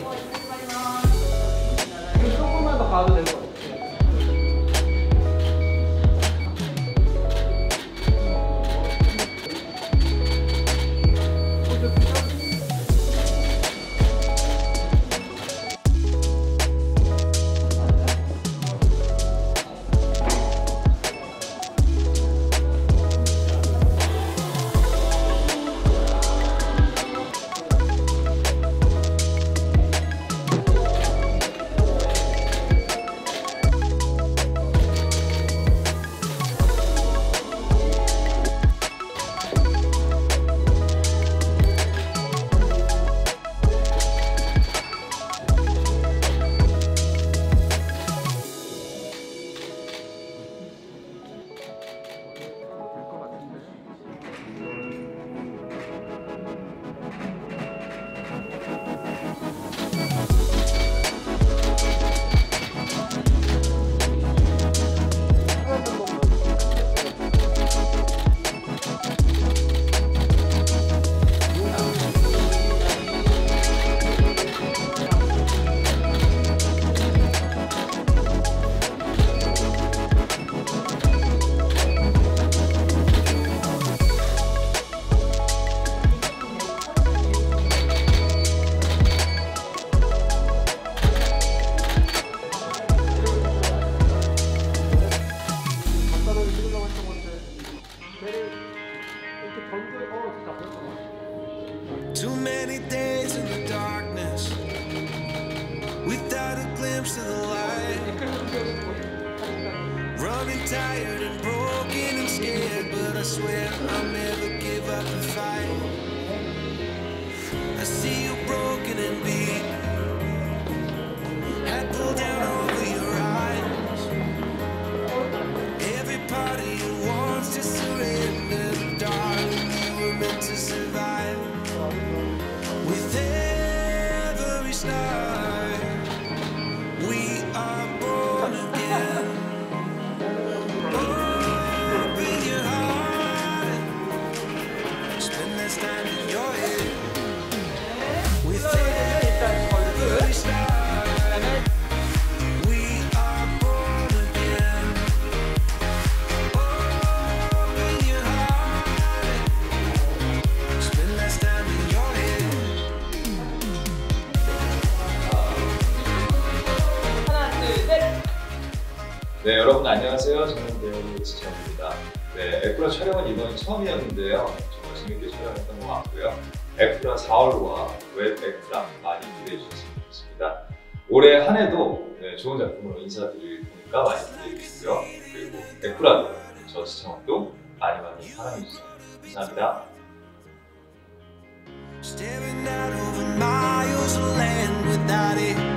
ります。Too many days in the darkness without a glimpse of the light. Running tired and broken and scared, but I swear I'll never give up the fight. I see you broken and beat. 네, 여러분 안녕하세요. 저는 배우 지창욱입니다. 네, 에끌라 촬영은 이번이 처음이었는데요. 정말 재밌게 촬영했던 것 같고요. 에끌라 4월호와 웹 에끌라 많이 기대해 주셨으면 좋겠습니다. 올해 한 해도 네, 좋은 작품으로 인사드릴 테니까 많이 기대해 주시고요. 그리고 에끌라도 저 지창욱도 많이 많이 사랑해 주세요. 감사합니다. Staring out over miles of land without it.